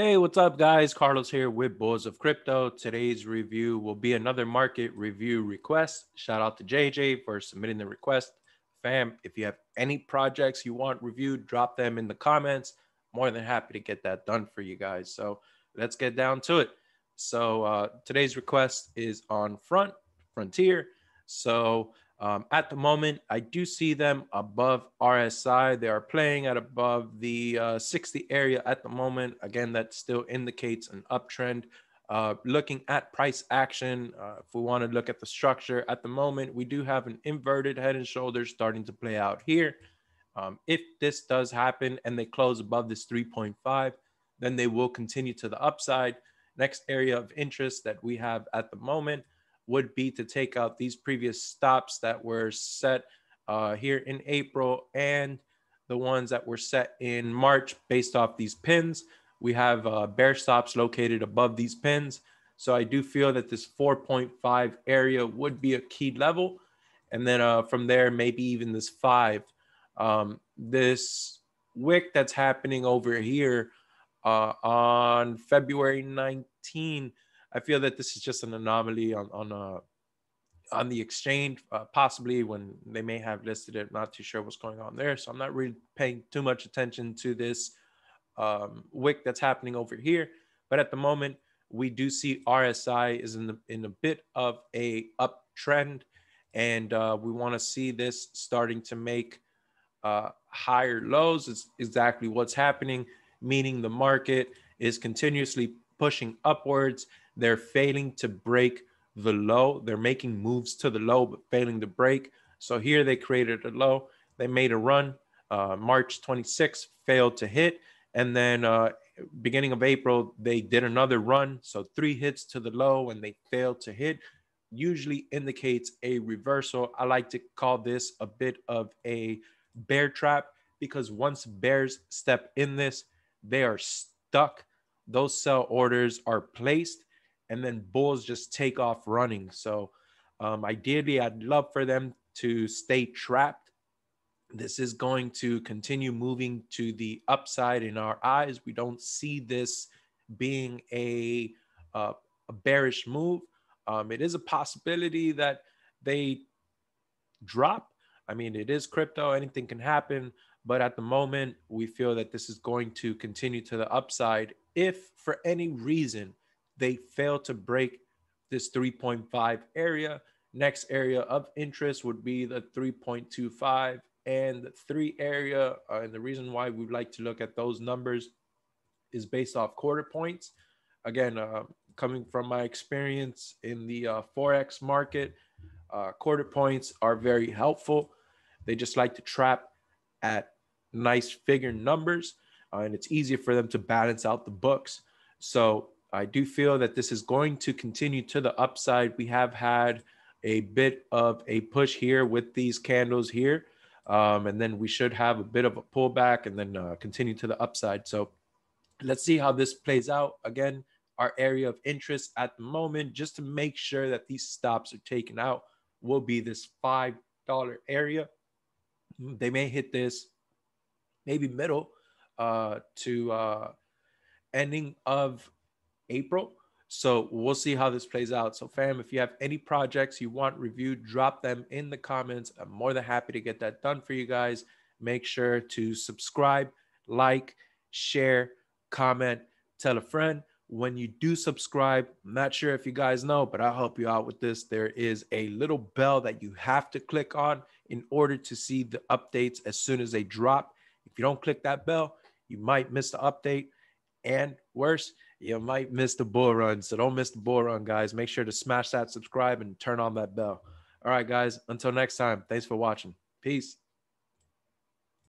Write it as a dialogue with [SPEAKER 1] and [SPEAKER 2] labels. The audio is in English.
[SPEAKER 1] Hey, what's up, guys? Carlos here with Bulls of Crypto. Today's review will be another market review request. Shout out to JJ for submitting the request. Fam, if you have any projects you want reviewed, drop them in the comments. More than happy to get that done for you guys. So let's get down to it. So uh, today's request is on Front Frontier. So um, at the moment, I do see them above RSI. They are playing at above the uh, 60 area at the moment. Again, that still indicates an uptrend. Uh, looking at price action, uh, if we want to look at the structure at the moment, we do have an inverted head and shoulders starting to play out here. Um, if this does happen and they close above this 3.5, then they will continue to the upside. Next area of interest that we have at the moment would be to take out these previous stops that were set uh, here in April and the ones that were set in March based off these pins. We have uh, bear stops located above these pins. So I do feel that this 4.5 area would be a key level. And then uh, from there, maybe even this five. Um, this wick that's happening over here uh, on February 19 I feel that this is just an anomaly on on uh, on the exchange, uh, possibly when they may have listed it. Not too sure what's going on there, so I'm not really paying too much attention to this um, wick that's happening over here. But at the moment, we do see RSI is in the in a bit of a uptrend, and uh, we want to see this starting to make uh, higher lows. Is exactly what's happening, meaning the market is continuously pushing upwards they're failing to break the low. They're making moves to the low, but failing to break. So here they created a low. They made a run. Uh, March 26th failed to hit. And then uh, beginning of April, they did another run. So three hits to the low and they failed to hit. Usually indicates a reversal. I like to call this a bit of a bear trap because once bears step in this, they are stuck. Those sell orders are placed and then bulls just take off running. So um, ideally, I'd love for them to stay trapped. This is going to continue moving to the upside in our eyes. We don't see this being a, uh, a bearish move. Um, it is a possibility that they drop. I mean, it is crypto, anything can happen. But at the moment, we feel that this is going to continue to the upside if for any reason they fail to break this 3.5 area. Next area of interest would be the 3.25 and the three area. Uh, and the reason why we like to look at those numbers is based off quarter points. Again, uh, coming from my experience in the uh, Forex market, uh, quarter points are very helpful. They just like to trap at nice figure numbers, uh, and it's easier for them to balance out the books. So I do feel that this is going to continue to the upside. We have had a bit of a push here with these candles here. Um, and then we should have a bit of a pullback and then uh, continue to the upside. So let's see how this plays out. Again, our area of interest at the moment, just to make sure that these stops are taken out, will be this $5 area. They may hit this maybe middle uh, to uh, ending of April. So we'll see how this plays out. So, fam, if you have any projects you want reviewed, drop them in the comments. I'm more than happy to get that done for you guys. Make sure to subscribe, like, share, comment, tell a friend. When you do subscribe, I'm not sure if you guys know, but I'll help you out with this. There is a little bell that you have to click on in order to see the updates as soon as they drop. If you don't click that bell, you might miss the update. And worse, you might miss the bull run. So don't miss the bull run, guys. Make sure to smash that subscribe and turn on that bell. All right, guys. Until next time, thanks for watching. Peace.